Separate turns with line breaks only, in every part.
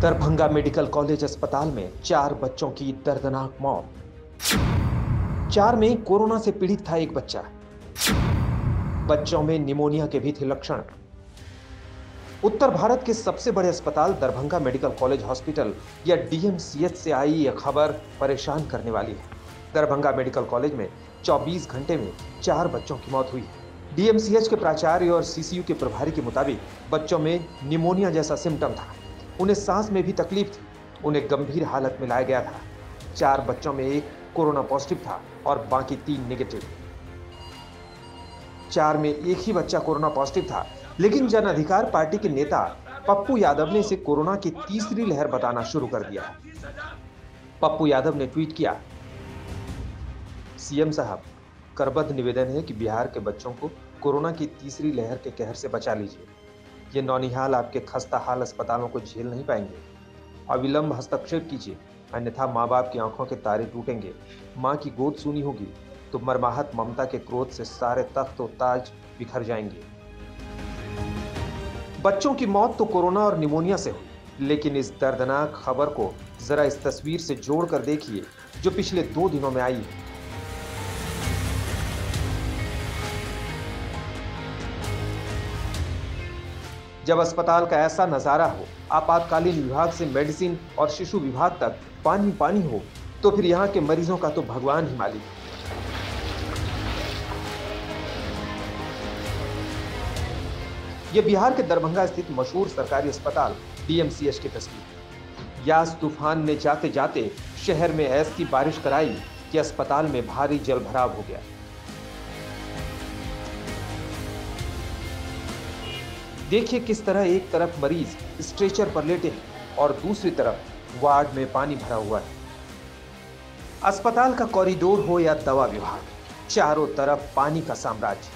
Darbhanga medical college अस्पताल में चार बच्चों की दर्दनाक मौत। चार में कोरोना से पीड़ित था एक बच्चा। बच्चों में निमोनिया के भी थे लक्षण। उत्तर भारत के सबसे बड़े अस्पताल दरभंगा मेडिकल कॉलेज हॉस्पिटल या डीएमसीएच से आई यह खबर परेशान करने वाली है। दरभंगा मेडिकल कॉलेज में 24 घंटे में चार बच्चों की मौत हुई है। डीएमसीएच के प्राचार्य और सीसीयू के प्रभारी के मुताबिक बच्चों में निमोनिया जैसा सिम्टम था। उन्हें सांस में भी तकलीफ़ थी। उन्हें गंभीर हालत में लाया गया था। चार बच्चों में एक कोरोना पॉजिटिव था और बाकी तीन नेगेटिव। चार में एक ही बच्चा कोरोना पॉजिटिव था, लेकिन जन अधिकार पार्टी के नेता पप्पू यादव ने इसे कोरोना की तीसरी लहर बताना शुरू कर दिया पप्पू यादव ने ट्वीट किया, सीएम साहब, करबद्ध निवेदन है कि बिहार के बच्चों को कोरोना की तीसरी लहर के कहर से बचा लीजिए। ये नौनिहाल आपके खस्ता हाल अस्पतालों को झेल नहीं पाएँगे। अविलंब हस्तक्षेप कीजिए, अन्यथा माँ बाप की आँखों के तारे टूटेंगे। माँ की गोद सुनी होगी तो मरमाहत ममता के क्रोध से सारे तख्त और ताज बिखर जाएँगे। बच्चों की मौत तो कोरोना और निमोनिया से हुई, लेकिन इस दर्दनाक खबर को जरा इस तस्वीर से जोड़कर देखिए, जो पिछले दो दिनों में आई है। जब अस्पताल का ऐसा नज़ारा हो, आपातकालीन विभाग से मेडिसिन और शिशु विभाग तक पानी पानी हो तो फिर यहाँ के मरीजों का तो भगवान ही मालिक। ये बिहार के दरभंगा स्थित मशहूर सरकारी अस्पताल डीएमसीएच की तस्वीर। यास तूफ़ान ने जाते जाते शहर में ऐसी बारिश कराई कि अस्पताल में भारी जल भराव हो गया। देखिए किस तरह एक तरफ़ मरीज़ स्ट्रेचर पर लेटे हैं और दूसरी तरफ़ वार्ड में पानी भरा हुआ है। अस्पताल का कॉरिडोर हो या दवा विभाग, चारों तरफ़ पानी का साम्राज्य।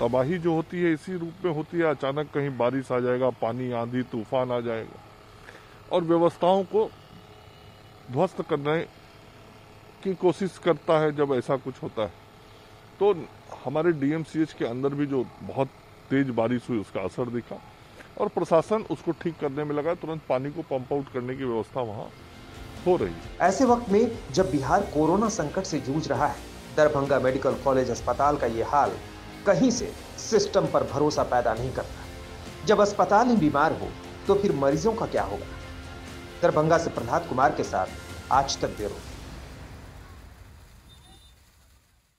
तबाही जो होती है, इसी रूप में होती है। अचानक कहीं बारिश आ जाएगा, पानी आंधी, तूफ़ान आ जाएगा। और व्यवस्थाओं को ध्वस्त करने की कोशिश करता है जब ऐसा कुछ होता है। तो हमारे डीएमसीएच के अंदर भी जो बहुत तेज बारिश हुई, उसका असर दिखा और प्रशासन उसको ठीक करने में लगा। तुरंत पानी को पंप आउट करने की व्यवस्था वहाँ हो रही
ऐसे वक्त में जब बिहार कोरोना संकट से जूझ रहा है, दरभंगा मेडिकल कॉलेज अस्पताल का ये हाल कहीं से सिस्टम पर भरोसा पैदा नहीं करता। जब अस्पताल ही बीमार हो तो फिर मरीजों का क्या होगा? दरभंगा से प्रहलाद कुमार के साथ आज तक ब्यूरो।